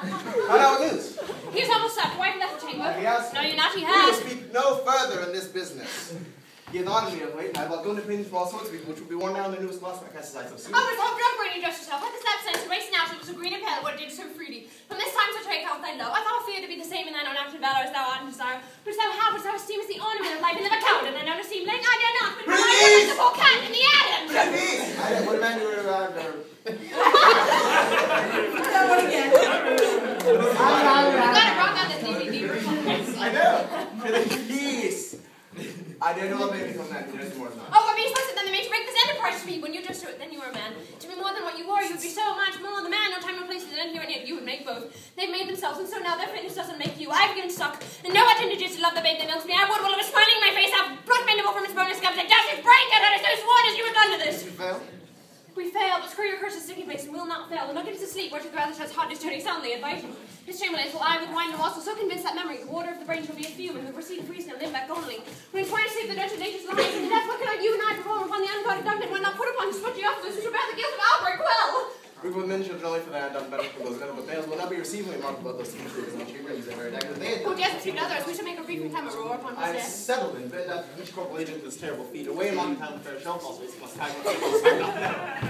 How now news? He's almost up. Wife left the chamber. Yes. No, you're not. He has. We will speak no further in this business. Has honored me of late, and I have outgrown opinions from all sorts of people, which will be worn down in the newest glass like exercise of soon. Oh, but how drunk were you dressed yourself? Like the step sense, racing out, it was so green and pale, what it did so freely. From this time such a out thy love. I thought fear to be the same in thine own active valor as thou art in desire. Which thou hast, which thou esteem as the ornament of life, and live a coward, and thine own esteem late, I dare not, but Please! I the poor cat in the attic. Please! I what a man you were around there. You got it wrong on this DVD. I know. Peace. I dare not make me come back to this more than Oh, what being supposed to then they made to break this enterprise to be when you just then you were a man. To be more than what you were, you would be so much more than the man, no time, no place, and here and yet you would make both. They've made themselves, and so now their fitness doesn't make you. I've given suck, and no attendages to love the babe that milks me. I would, while I was smiling in my face, have plucked mandible from its bonus scabs and dashed its brain out, and I so sworn as you had done to this. You fail? We fail, but screw your curses sticky place and we'll not fail. And look at us asleep, where to rather sheds hot is turning soundly and biting. His chamberlain will I with wine and also so convinced that memory, the water of the brain shall be a few, and who receive freeze and live back only. When twice to sleep, the dirty nature's lies, and death, what can I you and I perform upon the unguarded dungeon when not put upon to split you off, who shall bear the guilt of Albert Quill? We will mention only for that done better for those men notable tales will not be receiving a mark about those secret in the chamber and very negative. They Who dares speak others? We shall make a brief and time a roar upon his death. settled in bed that each corporal agent this terrible feat. Away among town fair shelf also must tag